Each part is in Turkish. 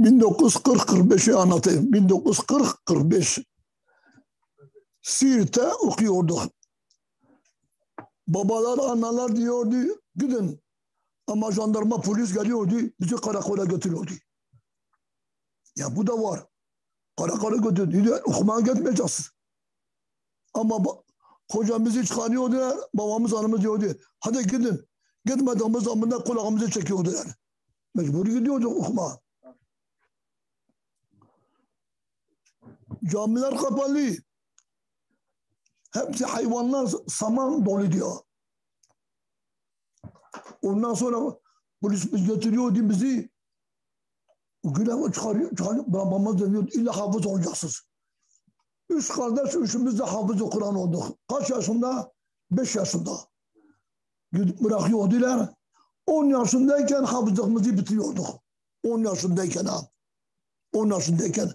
1940-45'i anlatayım. 1940-45 Siirt'te okuyorduk. Babalar, analar diyordu, gidin. Ama jandarma polis geliyordu, bizi karakola götürüyordu. Ya bu da var. Karakola götürüyordu. Okumaya gitmeyeceğiz. Ama kocam bizi çıkarıyordular, babamız anamız diyordu. Hadi gidin. Gitmediğimiz zaman kulağımızı çekiyordular. Mecbur gidiyorduk okumaya. Camiler kapalı. Hepsi hayvanlar saman dolu diyor. Ondan sonra polis biz götürüyordu bizi. Güne çıkarıyor, çıkarıyor. Babamız diyor illa hafız olacaksınız. Üç kardeş üçümüz de hafız Kur'an olduk. Kaç yaşında? Beş yaşında. Bırakıyordular. On yaşındayken hafızlığımızı bitiriyorduk. On yaşındayken ha. On yaşındayken.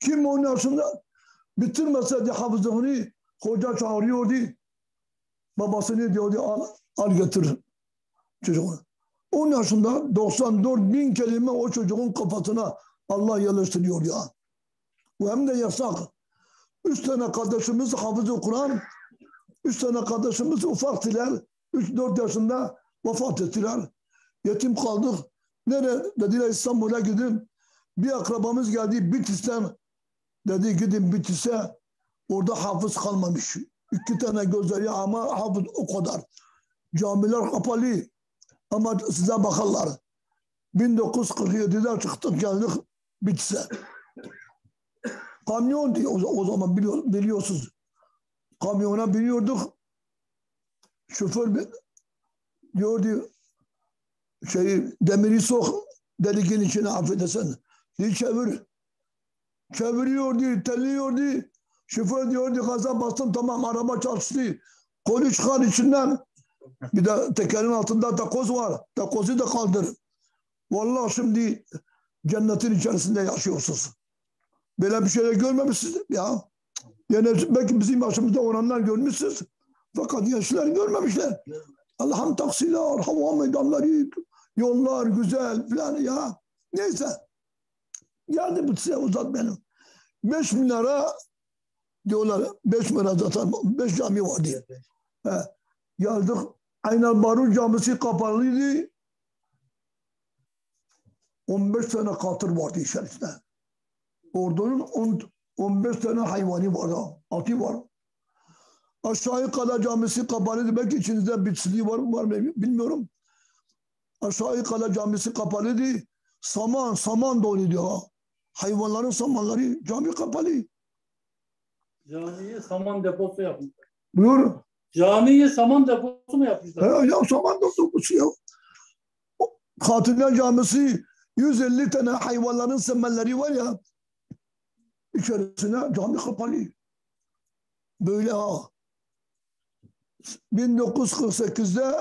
Kim on yaşında bitirmeseydi hafızlığını hoca çağırıyordu. Babasını diyordu al, al götür çocuğunu. 10 yaşında 94 bin kelime o çocuğun kafasına Allah yerleştiriyor ya. Bu hem de yasak. Üç tane kardeşimiz hafızı Kur'an, üç tane kardeşimiz ufaktılar. 3-4 yaşında vefat ettiler. Yetim kaldık. Nere? Dediler İstanbul'a gidin. Bir akrabamız geldi Bitlis'ten. Dedi gidin Bitlis'e. Orada hafız kalmamış. İki tane gözleri ama hafız o kadar. Camiler kapalı. Ama size bakarlar. 1947'de çıktık geldik Bitlis'e. Kamyon diyor o, zaman biliyor, biliyorsunuz. Kamyona biniyorduk. Şoför diyordu şeyi demiri sok delikin içine affedersin. Diye çevir. Çeviriyordu, telliyordu. Şoför diyordu gaza bastım tamam araba çalıştı. Kolu çıkar içinden. Bir de tekerin altında takoz var. Takozu da kaldır. Vallahi şimdi cennetin içerisinde yaşıyorsunuz. Böyle bir şeyler görmemişsiniz ya. Yani belki bizim yaşımızda olanlar görmüşsünüz. Fakat gençler görmemişler. Allah'ın taksiler, hava meydanları, yollar güzel falan ya. Neyse. Bu size uzat benim. Beş bin lira diyorlar. Beş bin lira zaten. Beş cami var diye. He. Geldik. Aynel Barut camisi kapalıydı. 15 tane katır vardı içerisinde. Ordunun on- 15 tane hayvanı var. Atı var. Aşağı Kala Camisi kapalıydı. Belki içinizde bitsizliği var mı var mı bilmiyorum. Aşağı Kala Camisi kapalıydı. Saman, saman doluydu ha. Hayvanların samanları cami kapalı. Camiye saman deposu yapmışlar. Buyur. Camiye saman deposu mu yapmışlar? He, ya saman dolmuş ya. Katiller Camisi 150 tane hayvanların semenleri var ya. İçerisine cami kapalı. Böyle ha. 1948'de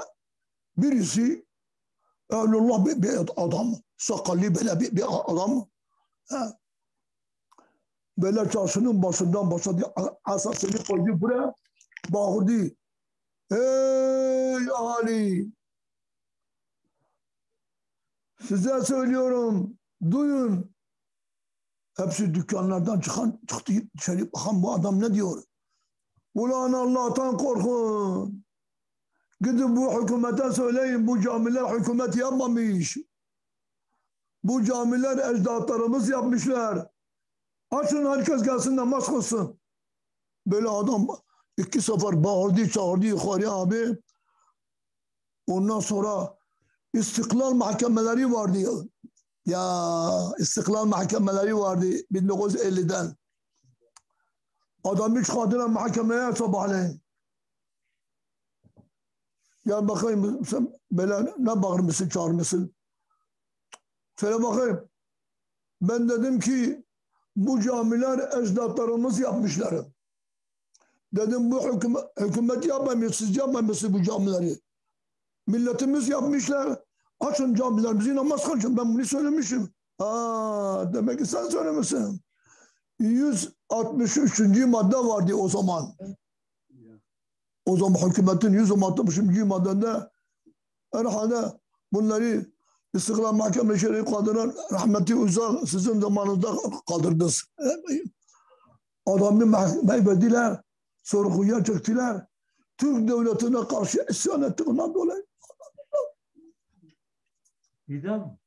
birisi Ehlullah bir, bir adam, sakallı böyle bir, bir adam. Ha. Böyle çarşının başından başladı. Asasını koydu buraya. Bağırdı. Ey Ali! Size söylüyorum. Duyun. Hepsi dükkanlardan çıkan çıktı içeri bakan bu adam ne diyor? Ulan Allah'tan korkun. Gidin bu hükümete söyleyin bu camiler hükümet yapmamış. Bu camiler ecdatlarımız yapmışlar. Açın herkes gelsin namaz kılsın. Böyle adam iki sefer bağırdı çağırdı yukarı abi. Ondan sonra istiklal mahkemeleri vardı. ya. İstiklal mahkemeleri vardı 1950'den. Adamı çıkardılar mahkemeye sabahleyin. Gel bakayım sen böyle ne bağırmışsın çağırmışsın. Söyle bakayım. Ben dedim ki bu camiler ecdatlarımız yapmışlar. Dedim bu hükümet, hükümet yapmamış, siz yapmamışsınız bu camileri. Milletimiz yapmışlar. Açın camilerimizi namaz kılın. Ben bunu söylemişim. Aa, demek ki sen söylemişsin. 163. madde vardı o zaman. O zaman hükümetin 163. maddede herhalde bunları İstiklal Mahkeme Şer'i kaldıran rahmeti Uzal sizin zamanınızda kaldırdınız. Adamı mahvediler, sorguya çektiler. Türk devletine karşı isyan ettiğinden dolayı. İdam.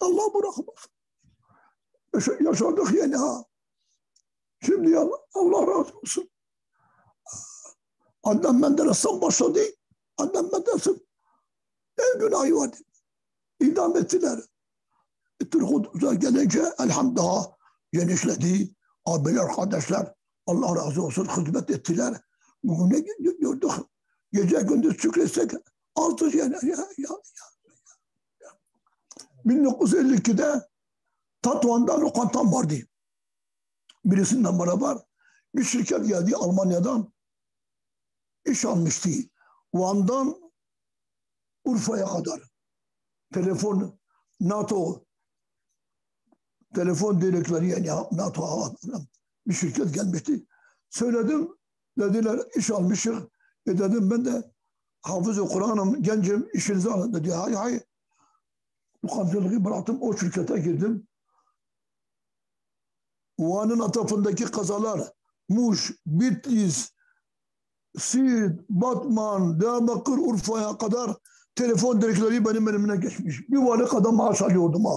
Allah bırakmaz. Yaşa- Yaşadık yeni ha. Şimdi Allah razı olsun. Adnan Menderes'ten başladı. Adnan Menderes'in en günahı vardı. İdam ettiler. Türk hududa gelince elhamdülillah genişledi. Abiler, kardeşler Allah razı olsun hizmet ettiler. Bugün ne gördük? Gece gündüz şükretsek azdır yani. Ya, ya, ya. 1952'de Tatuan'da lokantam vardı. Birisinden beraber bir şirket geldi Almanya'dan. İş almıştı. Van'dan Urfa'ya kadar. Telefon, NATO, telefon direktörü yani NATO bir şirket gelmişti. Söyledim, dediler iş almışız. E dedim ben de hafız-ı Kur'an'ım, gencim, işinizi alın dedi. Hay hay. Lokantalığı bıraktım, o şirkete girdim. Van'ın atafındaki kazalar, Muş, Bitlis, Siirt, Batman, Diyarbakır, Urfa'ya kadar telefon direktörü benim elimine geçmiş. Bir varlık kadar maaş alıyordum ha.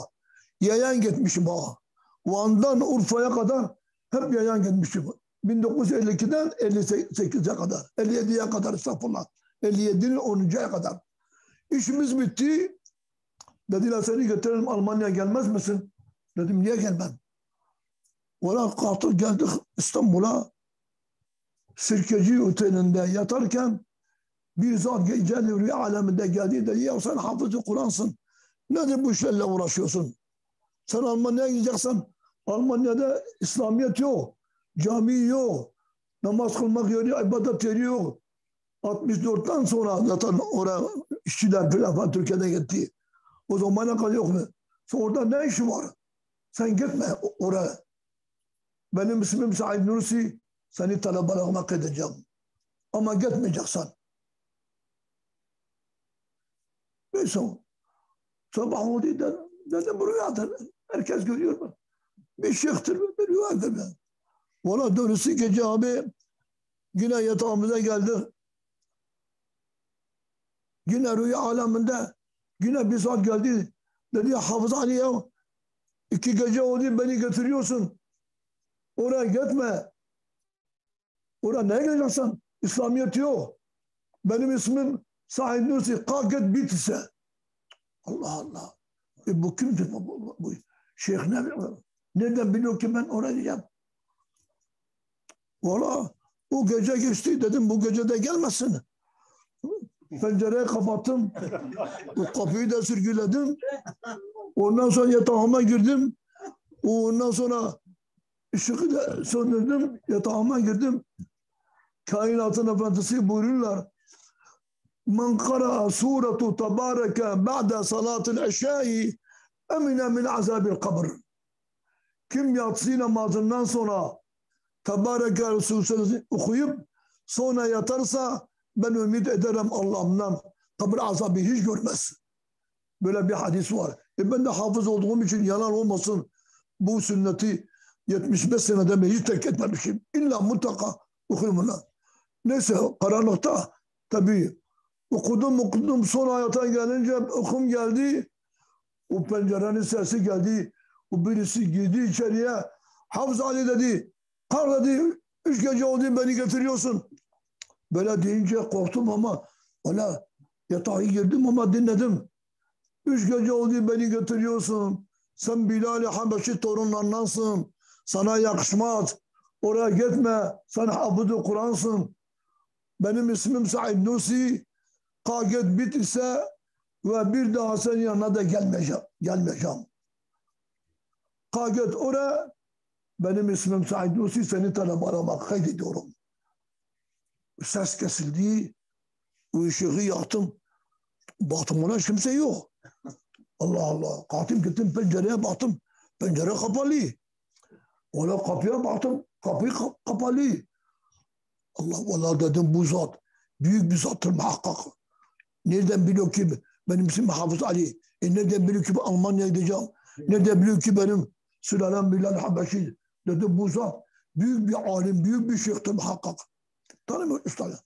Yayan gitmişim ha. Van'dan Urfa'ya kadar hep yayan gitmişim. 1952'den 58'e kadar, 57'ye kadar estağfurullah. 57'nin 10'uncaya kadar. İşimiz bitti. Dediler seni getirelim Almanya'ya gelmez misin? Dedim niye gelmem? Valla kalktık geldik İstanbul'a. Sirkeci otelinde yatarken bir zat gece rüya aleminde geldi dedi ya sen hafızı Kur'ansın. Nedir bu işlerle uğraşıyorsun? Sen Almanya'ya gideceksin. Almanya'da İslamiyet yok. Cami yok. Namaz kılmak yeri, ibadet yeri yok. 64'ten sonra zaten oraya işçiler falan Türkiye'de gitti. O zamana kadar yok mu? Sonra orada ne işi var? Sen gitme oraya. Benim ismim Said Nursi. Seni talebalamak edeceğim. Ama gitmeyeceksin. Neyse. Sabah oldu dedim. Dedim rüyadır. Herkes görüyor mu? Bir şeyhtir, bir rüyadır. Ben. Valla dönüsü gece abi yine yatağımıza geldi. Yine rüya aleminde yine bir saat geldi. Dedi ya Hafız Ali ya iki gece oldu beni götürüyorsun. Oraya gitme. Oraya ne gideceksin? İslamiyet yok. Benim ismim Said Nursi. Kalk git bitse. Allah Allah. E bu kimdir bu, bu, bu? Şeyh ne? Nereden biliyor ki ben oraya gideceğim? Valla o gece geçti dedim bu gece de gelmesin. Pencereyi kapattım. o kapıyı da sürgüledim. Ondan sonra yatağıma girdim. Ondan sonra ışığı da söndürdüm. Yatağıma girdim. Kainatın efendisi buyururlar. Men kara suratu tebareke ba'de salatil eşyai emine min azabil kabr. Kim yatsı namazından sonra Tebareke Resulü okuyup sonra yatarsa ben ümit ederim Allah'ımdan kabir azabı hiç görmez. Böyle bir hadis var. E ben de hafız olduğum için yalan olmasın bu sünneti 75 senede ben hiç terk etmemişim. İlla mutlaka okuyum ona. Neyse karanlıkta tabii okudum okudum son hayata gelince okum geldi. O pencerenin sesi geldi. O birisi girdi içeriye. Hafız Ali dedi. Kar dedi. Üç gece oldu beni getiriyorsun. Böyle deyince korktum ama öyle yatağa girdim ama dinledim. Üç gece oldu beni götürüyorsun. Sen Bilal-i Habeşi torunlarındansın. Sana yakışmaz. Oraya gitme. Sen hafız Kur'ansın. Benim ismim Said Nusi. Kaget bit ise ve bir daha senin yanına da gelmeyeceğim. gelmeyeceğim. Kaget oraya benim ismim Said Nusi seni talep aramak kaydediyorum. Ses kesildi. O ışığı yaktım. Baktım ona kimse yok. Allah Allah. Kalktım gittim pencereye baktım. Pencere kapalı. Ona kapıya baktım. Kapı kapalı. Allah vallahi dedim bu zat büyük bir zattır muhakkak. Nereden biliyor ki benim ismim Hafız Ali? E nereden biliyor ki ben Almanya'ya gideceğim? Nereden biliyor ki benim sülalem Bilal Habeşi? Dedim bu zat büyük bir alim, büyük bir şeyhtir muhakkak. Tanımıyor ustaya.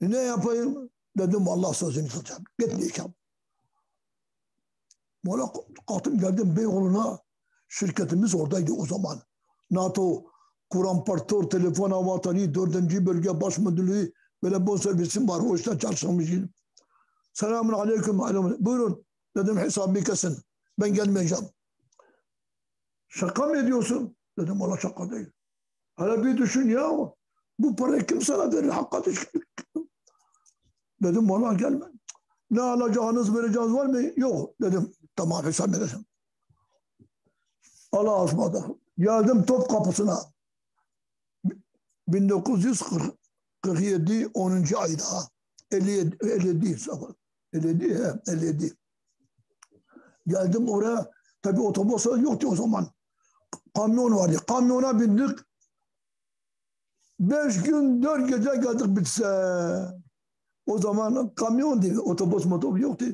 E ne yapayım? Dedim Allah sözünü tutacağım. Gitmeyeceğim. Mola kalktım geldim Beyoğlu'na. Şirketimiz oradaydı o zaman. NATO Kur'an Partör Telefon Avatani 4. Bölge Baş Müdürlüğü böyle bon servisim var. O işte çalışmışım. Selamun aleyküm. aleyküm. Buyurun. Dedim hesabı kesin. Ben gelmeyeceğim. Şaka mı ediyorsun? Dedim valla şaka değil. Hele bir düşün ya. Bu parayı kim sana verir? Hakka. Dedim valla gelme. Ne alacağınız vereceğiniz var mı? Yok. Dedim tamam hesap edeceğim. Allah asmadı. Geldim top kapısına. 1947 10. ayda 57 57 sabah. 57 he, 57. Geldim oraya. Tabii otobüs yoktu o zaman. Kamyon vardı. Kamyona bindik. Beş gün dört gece geldik bitse. O zaman kamyon değil, otobüs motor yoktu.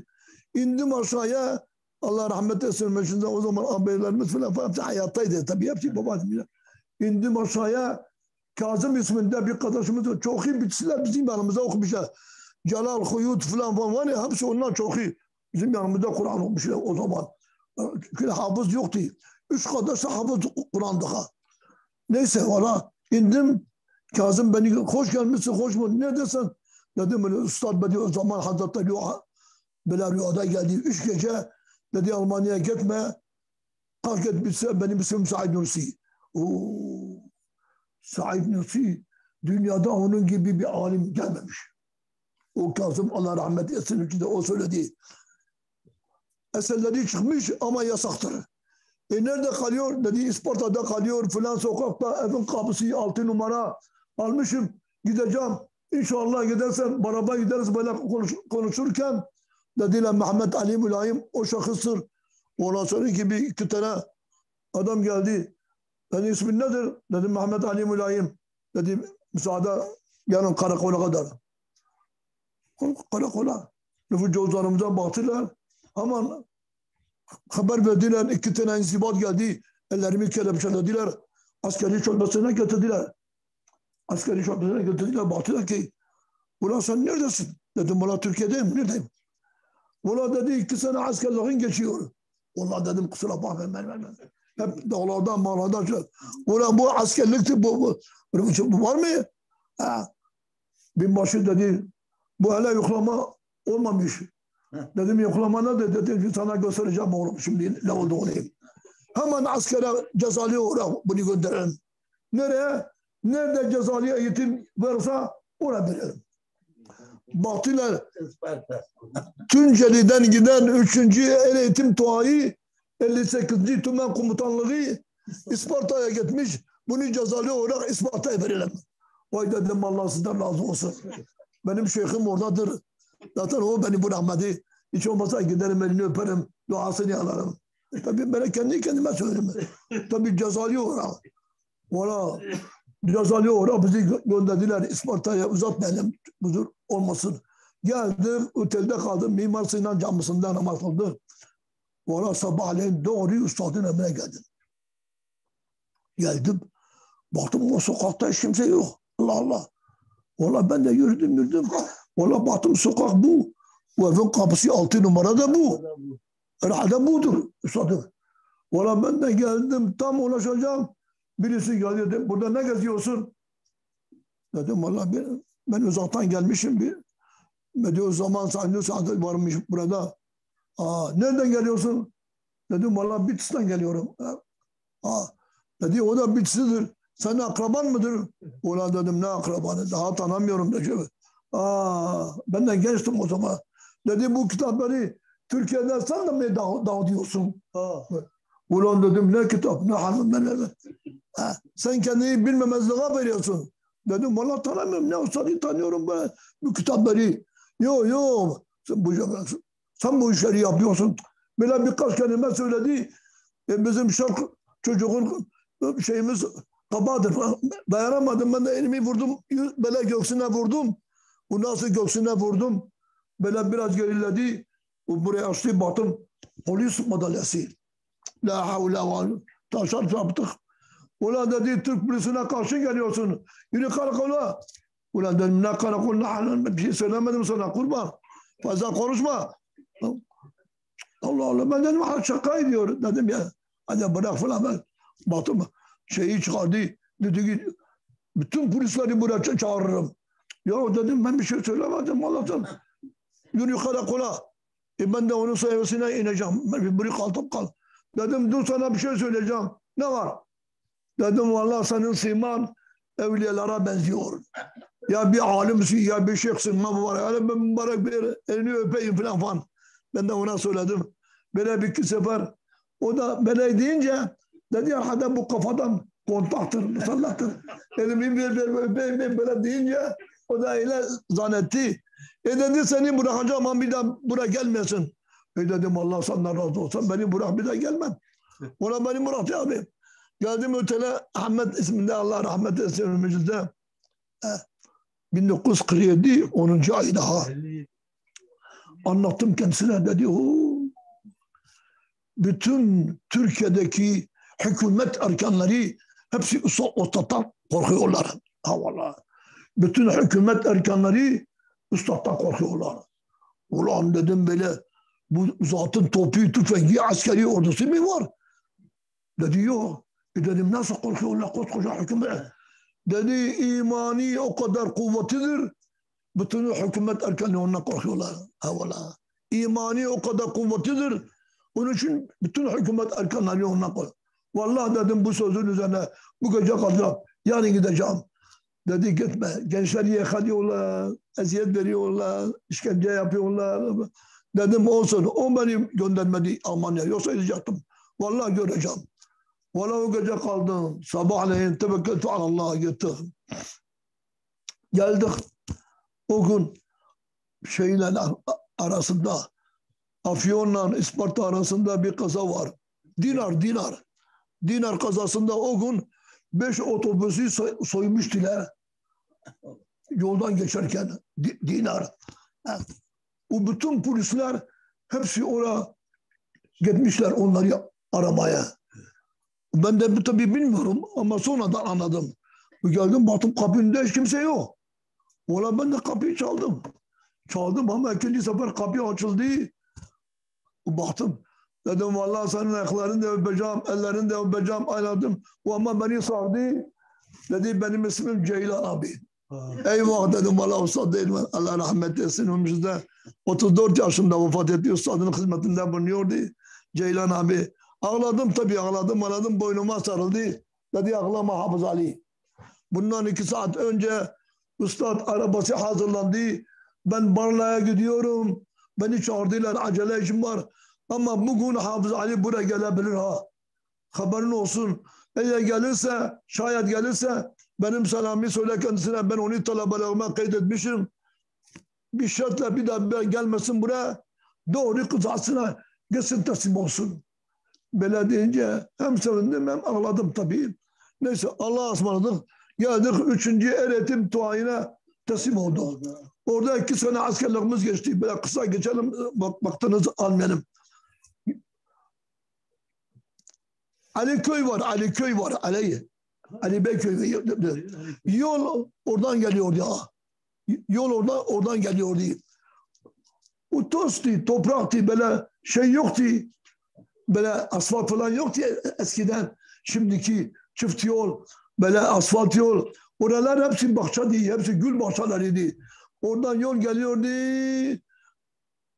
İndim aşağıya. Allah rahmet etsin meşhurda o zaman ağabeylerimiz falan falan hayattaydı. Tabii hepsi babacığım. İndim aşağıya. Kazım isminde bir kardeşimiz var. Çok iyi bitişler bizim yanımızda okumuşlar. Celal Huyut falan falan var ya hepsi onlar çok iyi. Bizim yanımızda Kur'an okumuşlar o zaman. Çünkü hafız yoktu. Üç kardeş hafız Kur'an daha. Neyse valla indim. Kazım beni hoş gelmişsin hoş mu? Ne desen? Dedim öyle Üstad beni o zaman Hazretleri böyle rüyada geldi. Üç gece dedi Almanya'ya gitme. Kalk git benim ismim Said Nursi. Oo. Said Nursi dünyada onun gibi bir alim gelmemiş. O Kazım Allah rahmet etsin de o söyledi. Eserleri çıkmış ama yasaktır. E nerede kalıyor? Dedi İsparta'da kalıyor filan sokakta evin kapısı altı numara almışım gideceğim. İnşallah gidersem beraber gideriz böyle konuş, konuşurken dediler Mehmet Ali Mülayim o şahıstır. Ondan sonra ki bir iki tane adam geldi. Dedi ismin nedir? Dedim Mehmet Ali Mülayim. Dedi müsaade yarın karakola kadar. Karakola. Nüfus cüzdanımıza baktılar. Aman haber verdiler. iki tane insibat geldi. Ellerimi kelepçelediler. Askeri çorbasına getirdiler. Askeri çorbasına getirdiler. Baktılar ki Ulan sen neredesin? Dedim valla Türkiye'deyim. Neredeyim? Ulan dedi iki sene askerliğin geçiyor. Ulan dedim kusura bakma ben ben ben. Hep dağlardan mağlardan şey. Ulan bu askerlikti bu, bu, bu, var mı? Ha. Binbaşı dedi bu hele yoklama olmamış. Dedim yoklama ne dedi? Dedim sana göstereceğim oğlum şimdi ne olduğunu. Hemen askere cezalıya uğra bunu gönderelim. Nereye? Nerede cezalıya eğitim varsa oraya verelim. Baktılar Tunceli'den giden 3. El Eğitim Tuğayı 58. Tümen Komutanlığı İsparta'ya gitmiş. Bunu cezalı olarak İsparta'ya verelim. Vay dedim Allah sizden razı olsun. Benim şeyhim oradadır. Zaten o beni bırakmadı. Hiç olmazsa giderim elini öperim. Duasını alırım. Tabii ben kendi kendime söylerim. Tabii cezalı olarak. Valla cezalı olarak bizi gönderdiler İsparta'ya uzatmayalım. Huzur olmasın. Geldim otelde kaldım. Mimar Sinan camisinde namaz kıldım. Valla sabahleyin doğru üstadın emrine geldim. Geldim. Baktım o sokakta hiç kimse yok. Allah Allah. Valla ben de yürüdüm yürüdüm. Valla baktım sokak bu. Bu evin kapısı altı numarada bu. Herhalde budur üstadım. Valla ben de geldim tam ulaşacağım. Birisi geldi dedi, burada ne geziyorsun? Dedim valla ben, ben uzaktan gelmişim bir. Dedi o zaman sahne saati varmış burada. Aa, nereden geliyorsun? Dedim valla Bitlis'ten geliyorum. Aa, dedi o da Bitlis'idir. Sen akraban mıdır? Ulan dedim ne akrabanı daha tanımıyorum. Dedi. Aa, ben de gençtim o zaman. Dedi bu kitapları Türkiye'den sen de mi dağ, dağıtıyorsun? Ulan dedim ne kitap ne hanım ne ne. Ha, sen kendini bilmemezliğe veriyorsun. Dedim valla tanımıyorum ne ustadı tanıyorum ben bu kitapları. Yok yok bu, sen bu işleri yapıyorsun. Böyle birkaç kelime söyledi. E, bizim şark çocuğun şeyimiz kabadır. Dayanamadım ben de elimi vurdum. Böyle göğsüne vurdum. Bu nasıl göğsüne vurdum. Böyle biraz geriledi. Bu buraya açtı baktım. Polis madalyası. La havle ve taşar çarptık. Ulan dedi Türk polisine karşı geliyorsun. Yürü karakola. Ulan dedim ne karakol ne halin bir şey söylemedim sana kurban. Fazla konuşma. Allah Allah ben dedim ha şaka ediyor dedim ya. Hadi bırak falan ben. Baktım şeyi çıkardı. Dedi ki bütün polisleri buraya ça- çağırırım. Ya dedim ben bir şey söylemedim Allah'tan. Yürü karakola. E ben de onun sayesine ineceğim. Ben bir biri kaldım kal. Dedim dur sana bir şey söyleyeceğim. Ne var? Dedim vallahi senin siman evliyalara benziyor. Ya bir alimsin ya bir şeyhsin. Ma mübarek. Yani ben mübarek bir elini öpeyim falan falan. Ben de ona söyledim. Böyle bir iki sefer. O da böyle deyince dedi hadi bu kafadan kontaktır, musallahtır. Elimi ver ver öpeyim ben böyle deyince o da öyle zannetti. E dedi seni bırakacağım ama bir daha buraya gelmesin. E dedim Allah senden razı olsun beni bırak bir daha gelmem. Ona beni bıraktı abi. Geldim ötele Ahmet isminde Allah rahmet etsin önümüzde. 1947 10. ay daha. Anlattım kendisine dedi o bütün Türkiye'deki hükümet erkanları hepsi ustadtan korkuyorlar. Ha vallahi. Bütün hükümet erkanları ustadtan korkuyorlar. Ulan dedim böyle bu zatın topu, tüfeği, askeri ordusu mu var? Dedi yok. E dedim nasıl korkuyorlar koskoca hükümet? Dedi imani o kadar kuvvetlidir. Bütün hükümet ondan korkuyorlar. Ha vallahi. İmani o kadar kuvvetlidir. Onun için bütün hükümet erkanları ondan korkuyor. Vallahi dedim bu sözün üzerine bu gece kalacağım. Yarın gideceğim. Dedi gitme. Gençleri yakalıyorlar, eziyet veriyorlar, işkence yapıyorlar. Dedim olsun. O beni göndermedi Almanya'ya. Yoksa gidecektim. Vallahi göreceğim. Vallahi o gece kaldım. Sabahleyin tevekkeltu Allah'a gittim. Geldik. O gün şeyle arasında Afyon'la Isparta arasında bir kaza var. Dinar, dinar. Dinar kazasında o gün beş otobüsü soy, soymuştular. Yoldan geçerken di, dinar. O bütün polisler hepsi oraya gitmişler onları aramaya. Ben de tabii bilmiyorum ama sonradan anladım. Geldim baktım kapının hiç kimse yok. Valla ben de kapıyı çaldım. Çaldım ama ikinci sefer kapı açıldı. Baktım. Dedim vallahi senin ayaklarını da öpeceğim, ellerini de öpeceğim. Ayladım. O ama beni sardı. Dedi benim ismim Ceylan abi. Eyvah dedim valla ustad değil mi? Allah rahmet etsin. Ömrümüzde 34 yaşında vefat etti. Ustadın hizmetinde bulunuyordu. Ceylan abi. Ağladım tabii ağladım ağladım. Boynuma sarıldı. Dedi ağlama Hafız Ali. Bundan iki saat önce ustad arabası hazırlandı. Ben Barla'ya gidiyorum. Beni çağırdılar. Acele işim var. Ama bugün Hafız Ali buraya gelebilir ha. Haberin olsun. Eğer gelirse, şayet gelirse benim selamı söyle kendisine. Ben onu talebelerime kaydetmişim. Bir şartla bir daha gelmesin buraya. Doğru kızasına gitsin teslim olsun. Böyle deyince hem sevindim hem ağladım tabii. Neyse Allah'a ısmarladık. Geldik üçüncü eğitim tuayine teslim olduk. Orada iki sene askerliğimiz geçti. Böyle kısa geçelim. Bak, baktınız almayalım. Ali köy var. Ali köy var. Ali. Ali Bey köyü. Yol oradan geliyordu ya. Yol oradan, oradan geliyordu. O tozdu, topraktı, böyle şey yoktu. Böyle asfalt falan yoktu eskiden. Şimdiki çift yol, böyle asfalt yol. Oralar hepsi bahçeydi, hepsi gül bahçeleriydi. Oradan yol geliyordu.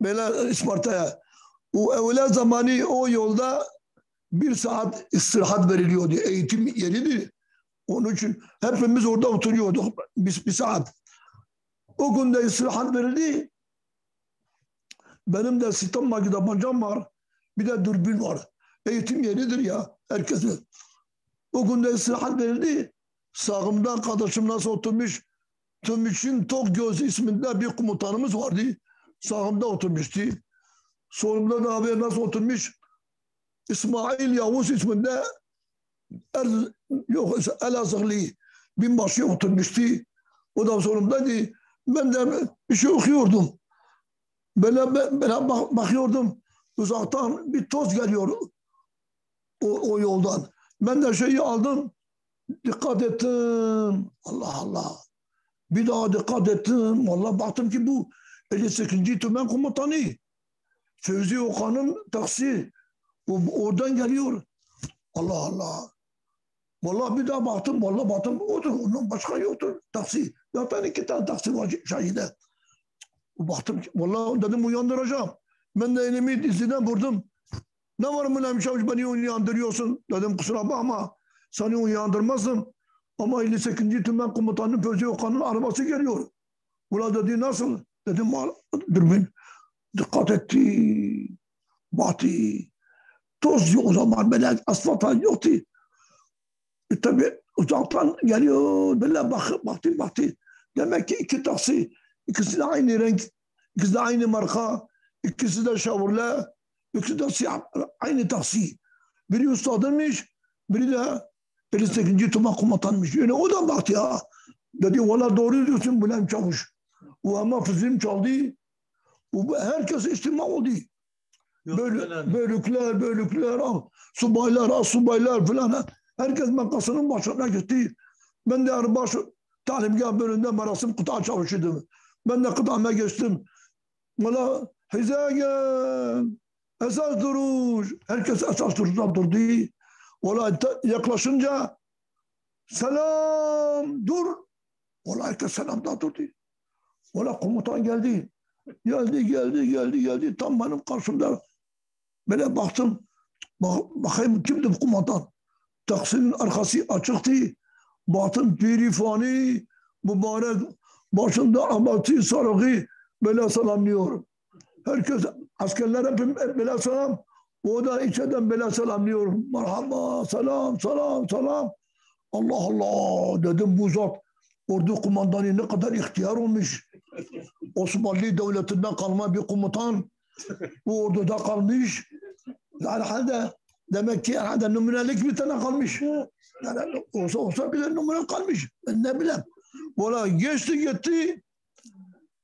Böyle Isparta'ya. O evvel zamanı o yolda bir saat istirahat veriliyordu. Eğitim yeridir. Onun için hepimiz orada oturuyorduk bir, bir saat. O gün de istirahat verildi. Benim de sistem tabancam var. Bir de dürbün var. Eğitim yeridir ya herkesin. O gün de istirahat verildi. Sağımda kardeşim nasıl oturmuş? Tümüş'ün Tok Göz isminde bir komutanımız vardı. Sağımda oturmuştu. Solumda da abi nasıl oturmuş? İsmail Yavuz isminde Er, yok Elazığlı binbaşı oturmuştu. O da sorumdaydı. Ben de bir şey okuyordum. Böyle, böyle bak, bakıyordum. Uzaktan bir toz geliyor o, o yoldan. Ben de şeyi aldım. Dikkat ettim. Allah Allah. Bir daha dikkat ettim. Vallahi baktım ki bu 58. Tümen Komutanı. Fevzi Okan'ın taksi. O, oradan geliyor. Allah Allah. Vallahi bir daha baktım. Vallahi baktım. Odur. Ondan başka yoktur. Taksi. Zaten iki tane taksi var şahide. Baktım ki, vallahi dedim uyandıracağım. Ben de elimi diziden vurdum. Ne var Mülayim Çavuş beni uyandırıyorsun? Dedim kusura bakma. Seni uyandırmazdım. Ama 58. Tümen Komutanı Fevzi Okan'ın arabası geliyor. Ulan dedi nasıl? Dedim dürbün. Dikkat etti. Baktı. Toz yok o zaman böyle asfalt yoktu. E, tabii uzaktan geliyor. Böyle bak, baktı baktı. Demek ki iki taksi. İkisi de aynı renk. İkisi de aynı marka. İkisi de Chevrolet. İkisi de siyah. Aynı taksi. Biri ustadınmış. Biri de 58. Tuma komutanmış. Yani o da baktı ya. Dedi valla doğru diyorsun Bülent Çavuş. O ama fızım çaldı. O, herkes istima oldu. Böyle, bölükler, bölükler, subaylar, as subaylar filan. Herkes makasının başına gitti. Ben de erbaş talimgah bölümünde merasim kıta çalışıyordum. Ben de kıtama geçtim. Valla hizaya esas duruş. Herkes esas duruşta durdu. Valla yaklaşınca selam dur. Valla herkes selamda durdu. Valla komutan geldi. Geldi, geldi, geldi, geldi. Tam benim karşımda. Böyle baktım. Bak, bakayım kimdi bu komutan? Taksinin arkası açıktı. Baktım pirifani mübarek başında abatı sarığı böyle selamlıyor. Herkes askerler hep böyle selam. O da içeriden böyle selamlıyor. Merhaba, selam, selam, selam. Allah Allah dedim bu zat ordu kumandanı ne kadar ihtiyar olmuş. Osmanlı devletinden kalma bir komutan bu orduda kalmış. Herhalde demek ki herhalde numunelik bir tane kalmış. Yani olsa olsa bile numune kalmış. Ben ne bileyim. Valla geçti gitti.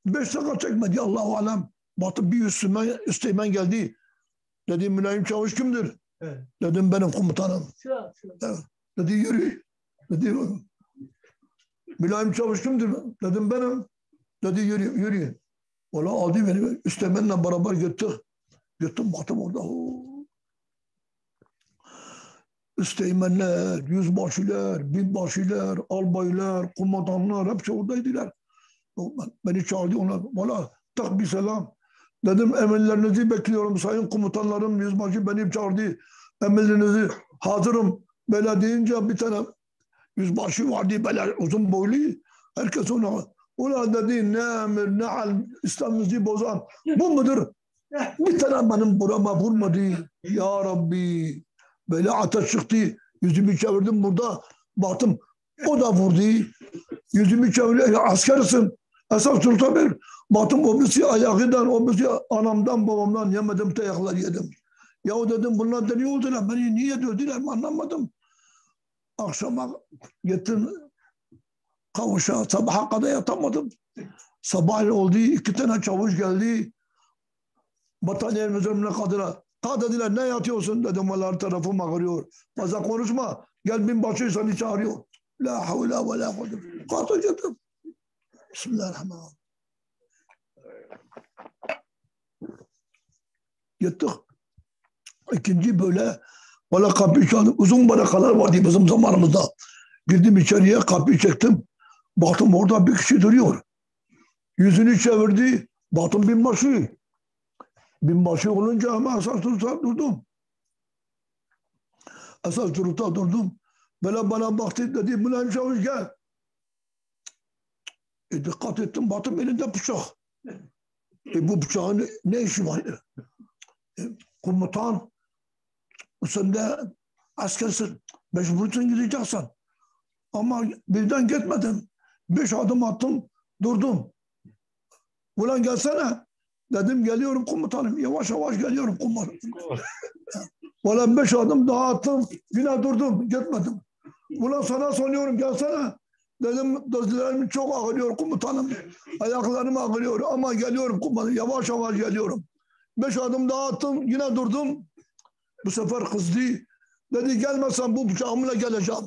Beş dakika çekmedi Allahu alem. Baktım bir üstüme, üsteğmen geldi. Dedi Mülayim Çavuş kimdir? Evet. Dedim benim komutanım. Şu, şu. Evet. Dedi yürü. Dedi Mülayim Çavuş kimdir? Dedim benim. Dedi yürü, yürü. Valla aldı beni. Üsteğmenle beraber gittik. Gittim baktım orada. Üsteğmenler, yüzbaşılar, binbaşılar, albaylar, kumandanlar hepsi oradaydılar. Beni çağırdı ona. Valla tak bir selam. Dedim emirlerinizi bekliyorum sayın komutanlarım. Yüzbaşı beni çağırdı. Emirlerinizi hazırım. Böyle deyince bir tane yüzbaşı vardı böyle uzun boylu. Herkes ona Ulan dedi ne emir ne hal İslam'ımızı bozan. Bu mudur? Bir tane benim burama vurmadı. Ya Rabbi. Böyle ateş çıktı. Yüzümü çevirdim burada. Baktım o da vurdu. Yüzümü çevirdim. Askerisin. Esas Sultan bir. Baktım o birisi ayağından, o birisi anamdan, babamdan yemedim teyaklar yedim. Ya dedim bunlar deli oldular. Beni niye dövdüler mi anlamadım. Akşama gittim kavuşa sabaha kadar yatamadım. Sabah oldu iki tane çavuş geldi. Battaniyenin üzerine kadına. Ta dediler ne yatıyorsun dedim valla tarafım ağrıyor. Fazla konuşma. Gel binbaşı seni çağırıyor. La havle ve la kudret. Kalkacaktım. Bismillahirrahmanirrahim. Gittik. İkinci böyle valla kapıyı çaldım. Uzun barakalar vardı bizim zamanımızda. Girdim içeriye kapıyı çektim. Baktım orada bir kişi duruyor. Yüzünü çevirdi. Baktım binbaşı. Binbaşı olunca ama esas durukta durdum. Esas durukta durdum. Böyle bana baktı dedi Mülayim Çavuş gel. E, dikkat ettim baktım elinde bıçak. E, bu bıçağın ne işi var? E, komutan sen de askersin. Mecbursun gideceksin. Ama birden gitmedim. Beş adım attım, durdum. Ulan gelsene. Dedim geliyorum komutanım. Yavaş yavaş geliyorum komutanım. Valla beş adım daha attım. Yine durdum. Gitmedim. Ulan sana soruyorum gelsene. Dedim dizlerim çok ağrıyor komutanım. Ayaklarım ağrıyor ama geliyorum komutanım. Yavaş yavaş geliyorum. Beş adım daha attım. Yine durdum. Bu sefer kızdı. Dedi gelmezsen bu bıçağımla geleceğim.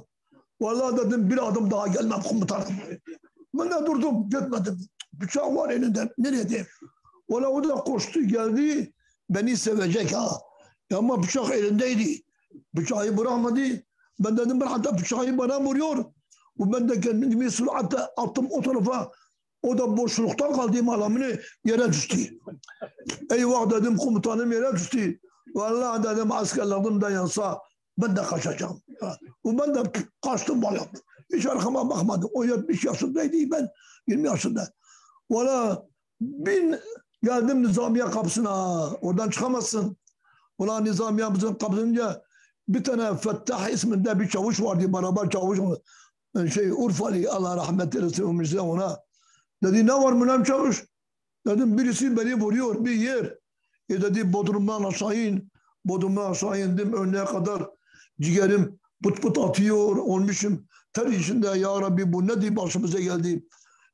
Vallahi dedim bir adım daha gelmem komutanım. Ben de durdum gitmedim. Bıçak var elinde. Nereye diyeyim? Valla o da koştu geldi. Beni sevecek ha. Ama bıçak elindeydi. Bıçağı bırakmadı. Ben dedim ben hatta bıçağı bana vuruyor. Bu ben de kendimi süratle attım o tarafa. O da boşluktan kaldığım alamını yere düştü. Eyvah dedim komutanım yere düştü. Vallahi dedim askerlerim dayansa ben de kaçacağım. Ben de kaçtım bayağı. Hiç arkama bakmadım. O 70 yaşındaydı ben 20 yaşında. Valla bin geldim Nizamiye kapısına. Oradan çıkamazsın. Ulan Nizamiyemizin kapısınca bir tane Fettah isminde bir çavuş vardı. Beraber çavuş şey Urfalı Allah rahmet eylesin ona. Dedi ne var Münhem çavuş? Dedim birisi beni vuruyor bir yer. E dedi Bodrum'dan aşağı in. Bodrum'dan aşağı indim önüne kadar ciğerim pıt pıt atıyor olmuşum. Ter içinde ya Rabbi bu ne diye başımıza geldi.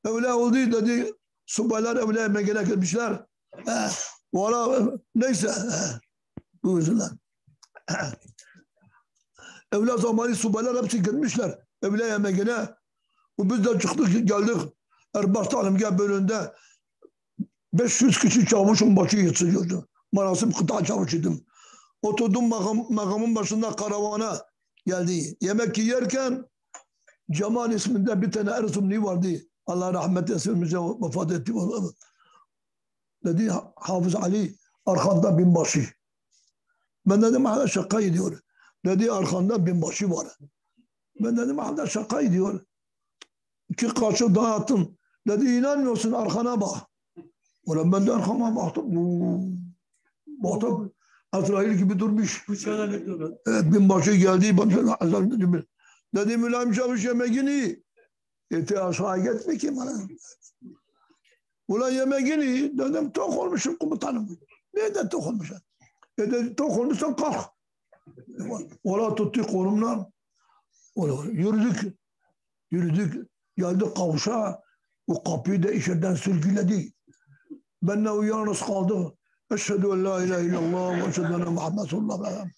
Öyle oldu dedi. Subaylar öyle emekine gelmişler. Eh, valla neyse. Eh, bu yüzden. Evla zamanı subaylar hepsi gelmişler. Evla yemeğine. Bu biz de çıktık geldik. Erbaş Talimgah bölümünde 500 kişi çavuşun başı yetişiyordu. Marasim kıta çavuşuydum. Oturdum makam, makamın başında karavana geldi. Yemek yerken Cemal isminde bir tane Erzurumlu vardı. Allah rahmet eylesin bize vefat etti. Dedi Hafız Ali arkanda binbaşı. Ben dedim hala şaka ediyor. Dedi arkanda binbaşı var. Ben dedim hala şaka ediyor. İki kaşık daha attım. Dedi inanmıyorsun arkana bak. Ulan ben de arkama baktım. Baktım. Azrail gibi durmuş. Evet binbaşı geldi. Azrail dedi. Mülayim çavuş yemeğini. Eti aşağı gitme ki bana. Ulan yemeğini dedim tok olmuşum komutanım. Nerede tok olmuşsun? E dedi tok olmuşsan kalk. Ola tuttu kolumdan. Ola yürüdük. Yürüdük. Geldik kavuşa. O kapıyı da içeriden sürgüledi. Ben de o yalnız kaldı. Eşhedü en la ilahe illallah ve eşhedü enne Muhammed sallallahu aleyhi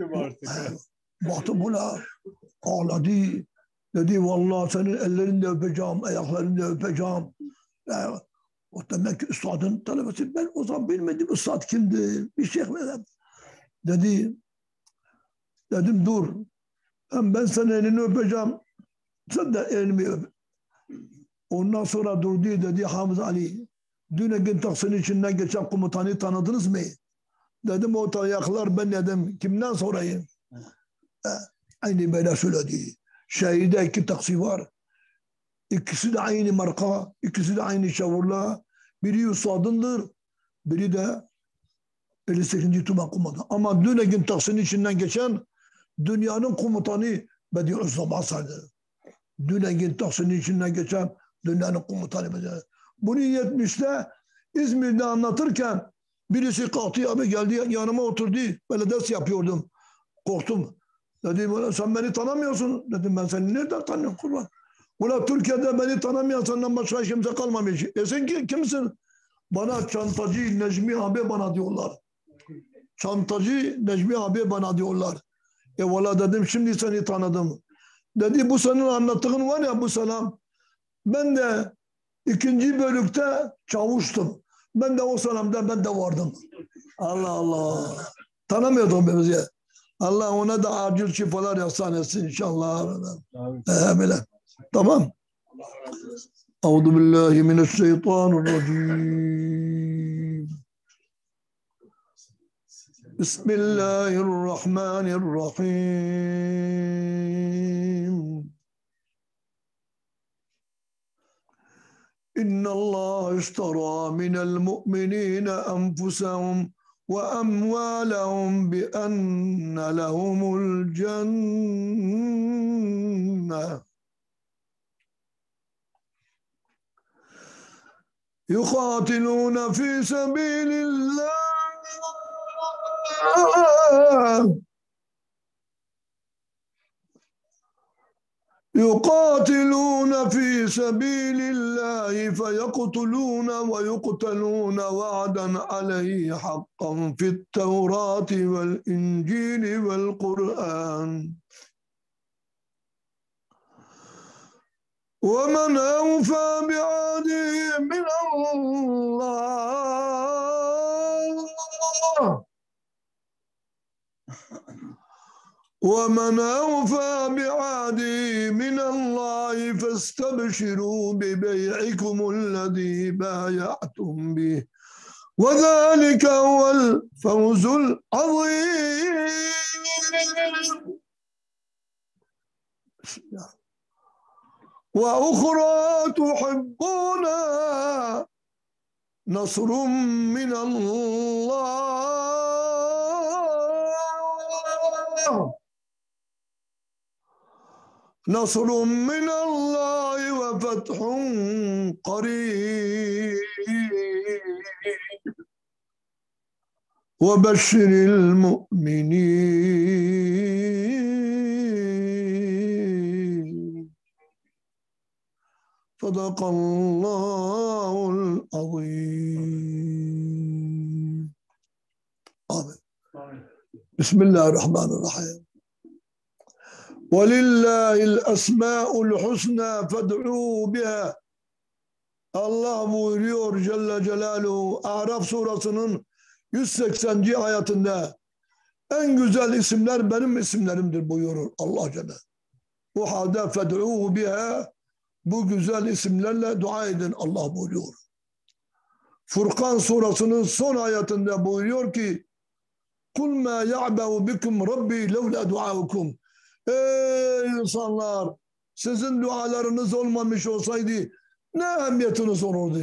ve sellem. Baktım buna ağladı. Dedi vallahi senin ellerini de öpeceğim, ayaklarını da öpeceğim. Yani, o demek ki üstadın talebesi. Ben o zaman bilmedim üstad kimdi, bir şey dedim. Dedi, dedim dur. Hem ben senin elini öpeceğim, sen de elimi öp. Ondan sonra durdu dedi Hamza Ali. Dün gün Taksim'in içinden geçen komutanı tanıdınız mı? Dedim o ayaklar ben dedim. Kimden sorayım? Aynı böyle söyledi. Şehirde iki taksi var. İkisi de aynı marka, ikisi de aynı şavurla. Biri Üstad'ındır, biri de 58. Tümen komutanı. Ama dün gün Taksim'in içinden geçen dünyanın komutanı Bediüzzaman saydı. Dün gün Taksim'in içinden geçen dünyanın komutanı Bediüzzaman. Bunu 70'te İzmir'de anlatırken birisi kalktı abi geldi yanıma oturdu. Böyle ders yapıyordum. Korktum. Dedim sen beni tanımıyorsun. Dedim ben seni nereden tanıyorum kurban? Ulan Türkiye'de beni tanımayan senden başka kimse kalmamış. E sen ki, kimsin? Bana çantacı Necmi abi bana diyorlar. Çantacı Necmi abi bana diyorlar. E valla dedim şimdi seni tanıdım. Dedi bu senin anlattığın var ya bu selam. Ben de ikinci bölükte çavuştum. Ben de o selamda ben de vardım. Allah Allah. Tanımıyordum bizi. Allah ona da acil şifalar ihsan etsin inşallah. Ee, böyle. Tamam. Euzu billahi mineşşeytanirracim. Bismillahirrahmanirrahim. إن الله اشترى من المؤمنين أنفسهم وأموالهم بأن لهم الجنة يقاتلون في سبيل الله يقاتلون في سبيل الله فيقتلون ويقتلون وعدا عليه حقا في التوراة والإنجيل والقرآن. ومن أوفى بعهده من الله ومن أوفى بعهده من الله فاستبشروا ببيعكم الذي بايعتم به وذلك هو الفوز العظيم وأخرى تحبونها نصر من الله نصر من الله وفتح قريب. وبشر المؤمنين. صدق الله العظيم. آمين. بسم الله الرحمن الرحيم. ولله الأسماء الحسنى فادعوا بها Allah buyuruyor Celle Celaluhu Araf surasının 180. ayetinde en güzel isimler benim isimlerimdir buyurur Allah Celle. Bu halde fed'uhu biha bu güzel isimlerle dua edin Allah buyuruyor. Furkan surasının son ayetinde buyuruyor ki Kul ma ya'be'u bikum rabbi levla duaukum Ey insanlar sizin dualarınız olmamış olsaydı ne ehemmiyetiniz olurdu?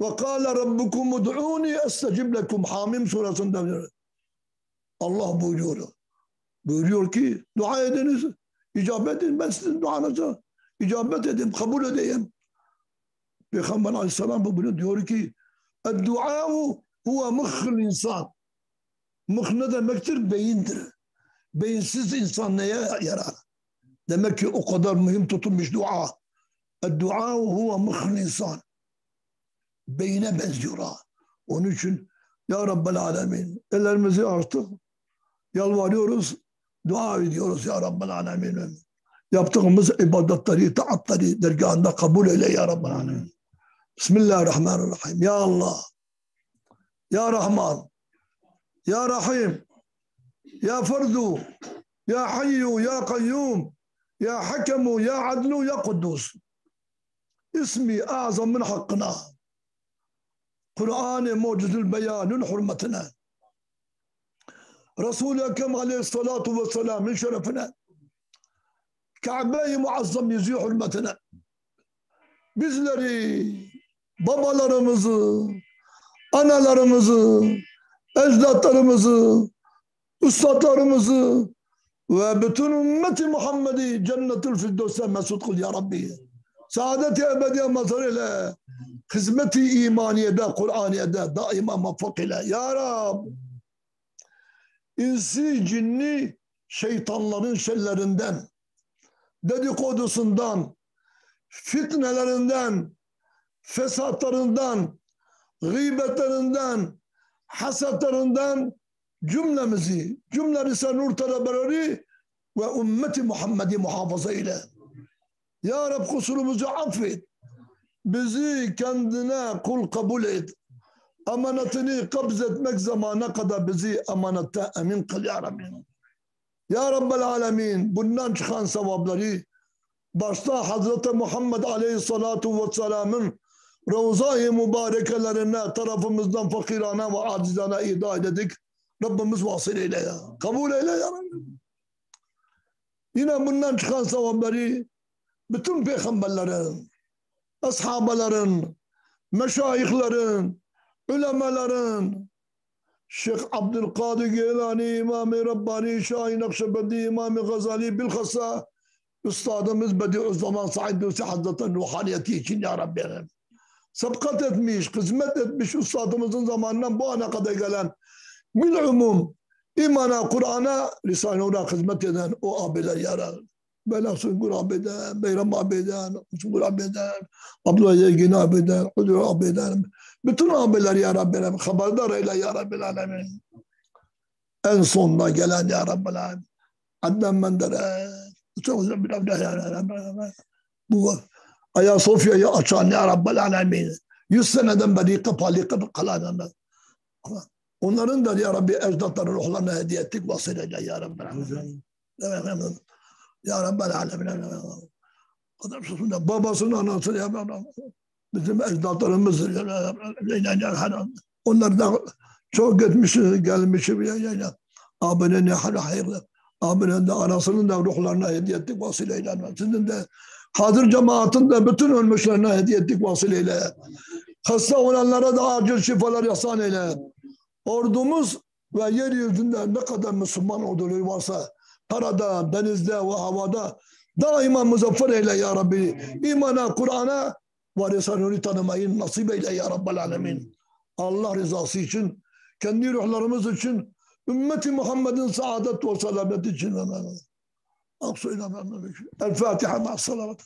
Ve kâle rabbukum ud'ûni estecib lekum Hamim suresinde. Allah buyuruyor. Buyuruyor ki dua ediniz, icabet edin. Ben sizin duanıza icabet edeyim, kabul edeyim. Peygamber aleyhisselam bunu diyor ki Dua'u huve mıhhul insan. Mıh ne demektir? Beyindir. Beyinsiz insan neye yarar? Demek ki o kadar mühim tutulmuş dua. Dua huve mıhhul insan. Beyine benziyor ha. Onun için Ya Rabbel Alemin ellerimizi artık yalvarıyoruz, dua ediyoruz Ya Rabbel Alemin. Yaptığımız ibadetleri, taatları dergahında kabul eyle Ya Rabbel Alemin. Bismillahirrahmanirrahim. Ya Allah, Ya Rahman, Ya Rahim, Ya Fardu, Ya Hayyu, Ya Kayyum, Ya Hakemu, Ya Adlu, Ya Kuddus. İsmi azam min hakkına. Kur'an-ı mucizül beyanın hürmetine. Resul-i Ekrem aleyhissalatu vesselam'ın şerefine. Kabe-i Muazzam yüzü hürmetine. Bizleri, babalarımızı, analarımızı, ecdatlarımızı, üstadlarımızı ve bütün ümmeti Muhammed'i cennetül firdevse mesut kıl ya Rabbi. Saadet-i ebediye mazhar ile hizmeti imaniyede, Kur'aniyede daima muvaffak ile. Ya Rab, insi, cinni, şeytanların şerlerinden, dedikodusundan, fitnelerinden, fesatlarından, gıybetlerinden, hasetlerinden cümlemizi, cümlemize nur talebeleri ve ümmeti Muhammed'i muhafaza ile. Ya Rab kusurumuzu affet. Bizi kendine kul kabul et. Amanatını kabz etmek zamana kadar bizi amanette emin kıl ya Rabbi. Ya Rabbel Alemin bundan çıkan sevapları başta Hazreti Muhammed Aleyhissalatu Vesselam'ın Ravza-i mübarekelerine tarafımızdan fakirane ve acizane ihda ededik. Rabbimiz vasıl eyle ya. Kabul eyle ya Rabbi. Yine bundan çıkan sevapları bütün peygamberlerin, ashabaların, meşayihlerin, ulemaların, Şeyh Abdülkadir Geylani, İmam-ı Rabbani, Şahin Akşebendi, İmam-ı Gazali bilhassa Üstadımız Bediüzzaman Said Nursi Hazretleri'nin ruhaniyeti için ya Rabbi. Sabkat etmiş, hizmet etmiş Üstadımızın zamanından bu ana kadar gelen bilumum imana Kur'an'a lisanına hizmet eden o abiler ya Rabbi. Bela Sungur Beyram abiden, Sungur abiden, Abdullah Yegin abiden, Hudur abiden. Bütün abiler ya Rabbi. Haberdar eyle ya Rabbi. En sonuna gelen ya Rabbi alemin. Adnan Menderes. Çok güzel bir abdest ya Rabbi. Bu Ayasofya'yı açan ya Rabbi alemin. Yüz seneden beri kapalı kalanlar. Onların da ya Rabbi ecdatların ruhlarına hediye ettik vasileyle ya Rabbi. Ya Rabbi alemin. Kadar susun babasının anası ya Rabbi. Bizim ecdatlarımız ya. Onlar da çok gitmiş gelmiş ya ya. Abinin ne hali hayırlı. Abinin de anasının da ruhlarına hediye ettik vasileyle. Sizin de hazır cemaatin de bütün ölmüşlerine hediye ettik vasileyle. Hasta olanlara da acil şifalar yasan eyle. Ordumuz ve yeryüzünde ne kadar Müslüman orduları varsa karada, denizde ve havada daima muzaffer eyle ya Rabbi. İmana, Kur'an'a ve Resulünü tanımayı nasip eyle ya Rabbel Alemin. Allah rızası için, kendi ruhlarımız için, ümmeti Muhammed'in saadet ve selamet için. El Fatiha ma'as salavat.